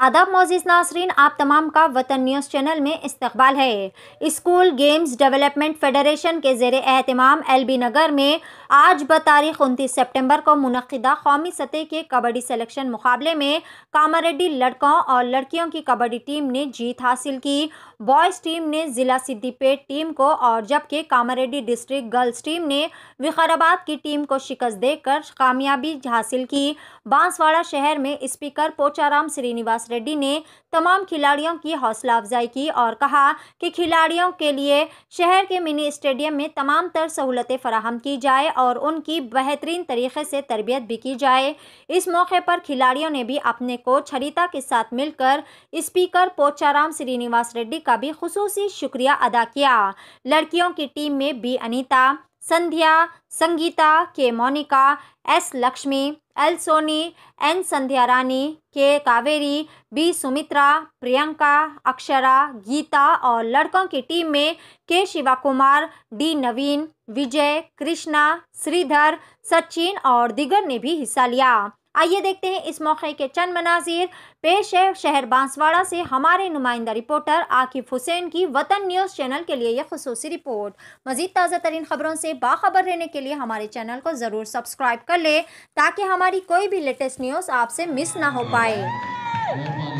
आदाब मोजिस नासरीन, आप तमाम का वतन न्यूज़ चैनल में इस्तबाल है। स्कूल गेम्स डेवलपमेंट फेडरेशन के जेर अहतमाम एल बी नगर में आज बतारीख उनतीस सेप्टेम्बर को मनदा कौमी सतह के कबड्डी सलेक्शन मुकाबले में कामारेड्डी लड़कों और लड़कियों की कबड्डी टीम ने जीत हासिल की। बॉयज़ टीम ने ज़िला सिद्दीपेट टीम को और जबकि कामारेड्डी डिस्ट्रिक्ट गर्ल्स टीम ने विकाराबाद की टीम को शिकस्त देकर कामयाबी हासिल की। बांसवाड़ा शहर में स्पीकर पोचाराम श्रीनिवास रेड्डी ने तमाम खिलाड़ियों की हौसला अफजाई की और कहा कि खिलाड़ियों के लिए शहर के मिनी स्टेडियम में तमाम तर सहूलतें फराहम की जाए और उनकी बेहतरीन तरीके से तरबियत भी की जाए। इस मौके पर खिलाड़ियों ने भी अपने कोच हरिता के साथ मिलकर स्पीकर पोचाराम श्रीनिवास रेड्डी का भी खसूसी शुक्रिया अदा किया। लड़कियों की टीम में B Anita Sandhya, Sangeeta K Monika, S Lakshmi, L Soni, N Sandhya Rani, K Kaveri, B Sumitra, Priyanka, Akshara, Geeta और लड़कों की टीम में के शिवा कुमार डी नवीन, विजय, कृष्णा, श्रीधर, सचिन और दिगर ने भी हिस्सा लिया। आइए देखते हैं इस मौके के चंद मनाजिर। पेश है शहर बांसवाड़ा से हमारे नुमाइंदा रिपोर्टर आकिफ हुसैन की वतन न्यूज़ चैनल के लिए यह खसूस रिपोर्ट। मजीद ताज़ा तरीन खबरों से बाखबर रहने के लिए हमारे चैनल को ज़रूर सब्सक्राइब कर ले ताकि हमारी कोई भी लेटेस्ट न्यूज़ आपसे मिस ना हो पाए।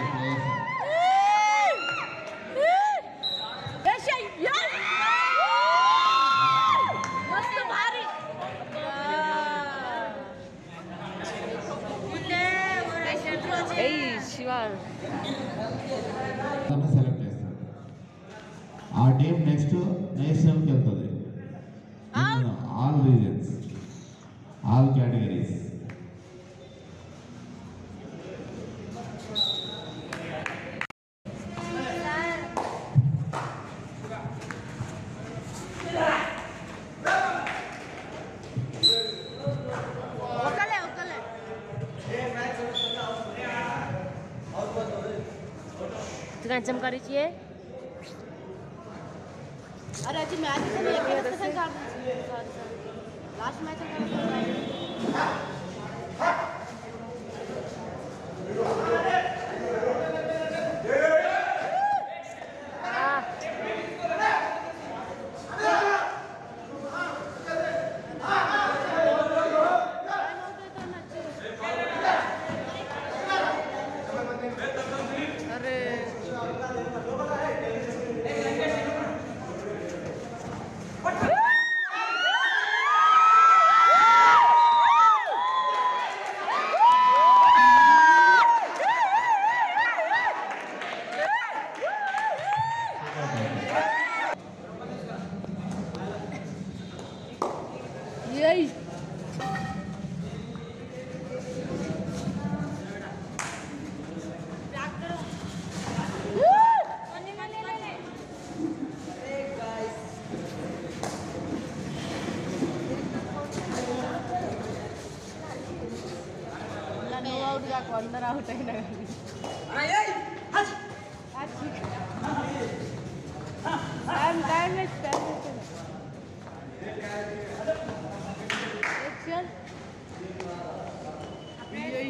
సెలెక్ట్ చేస్తారు. ఆ టీం నెక్స్ట్ నేషనల్కి వెళ్తుంది. ఆల్ రీజన్స్ ఆల్ కేటగిరీస్ तुका चमकारी चाहिए अरे मैच तो कर लास्ट मैच का अंदर आउट है ना टाइम टाइम है टाइम